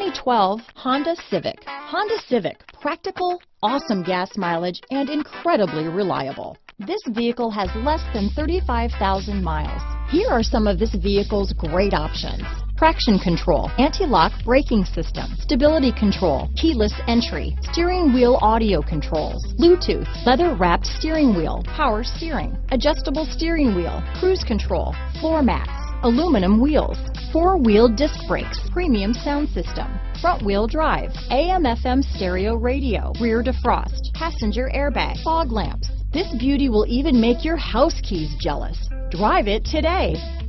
2012 Honda Civic. Honda Civic, practical, awesome gas mileage, and incredibly reliable. This vehicle has less than 35,000 miles. Here are some of this vehicle's great options. Traction control, anti-lock braking system, stability control, keyless entry, steering wheel audio controls, Bluetooth, leather wrapped steering wheel, power steering, adjustable steering wheel, cruise control, floor mats, aluminum wheels, four-wheel disc brakes, premium sound system, front-wheel drive, AM-FM stereo radio, rear defrost, passenger airbag, fog lamps. This beauty will even make your house keys jealous. Drive it today.